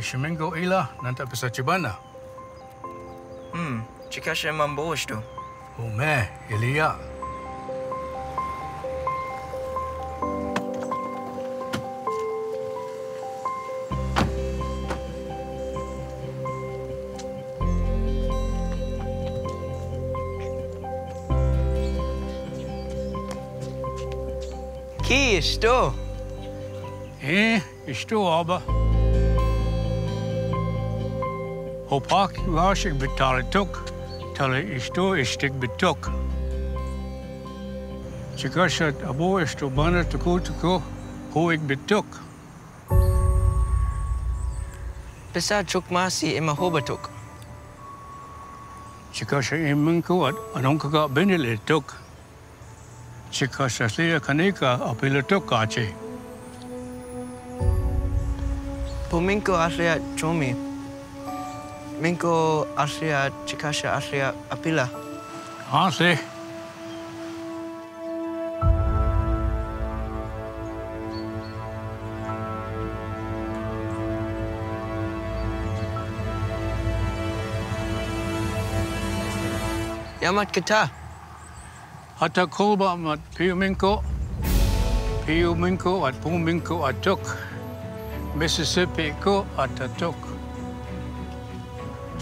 Kishimengo ila nanta pesa cibana. Hmm, cika saya mambos tu. Oh me, Elia. Ki isto? Eh, isto aba. Eh, isto aba. Aba. Hopak washik betale tuk, tale isto istik betuk. Chikashat abo isto bana tuku tuku, hoik betuk. Pesa chukmasi ima hobatuk. Chikasha imunku at anongkaga benile tuk. Chikasha sliya kanika apila tuk ache. Puminko aslia chomi. Minko aslia chikasha aslia apila. Ase. Yamat kita. Hata kolba mat piuminko. Piuminko at puminko at tuk. Mississippi ko at tuk.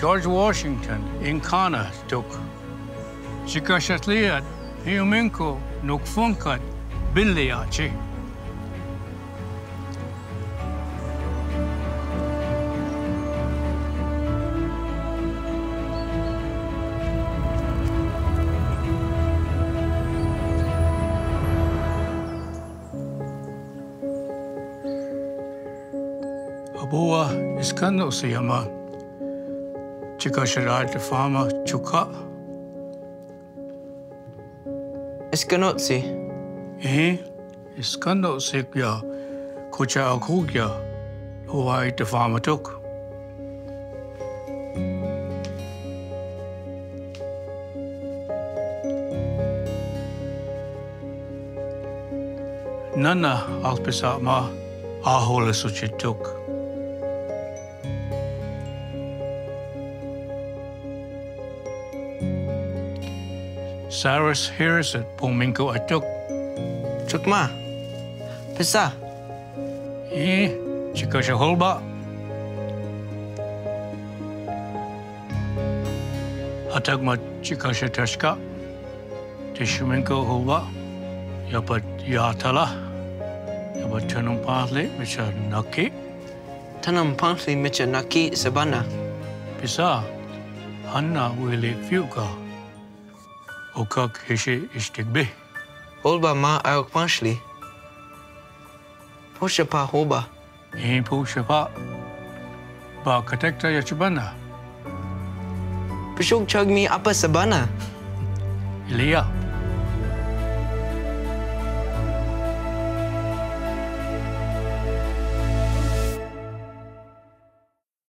George Washington inkana tuk. Chikashatliat piuminko nukfunkat binliachi. Aboa because you are the farmer to cut. Eskanotsi. Eh? Eskanotsi, ja. Kucha Akugia. Who I the farmer took. Nana alpisat ma ahole suchituk. Cyrus hears it, Puminko atuk. Chukma. Pesa. Eh, chikasha holba. Atagma chikasha tashka. Tishuminko holba. Yapat yatala. Yapat tunum pahle, which are naki. Tanam pangli micha naki sabana. Pisa. Hanna wili O kak hishi ishtik bi? Holba ma ayok manchli. Pusha pa holba. Yin pusha pa. Ba katekta ya chubana. Pishuk chag apa sabana. Ilya.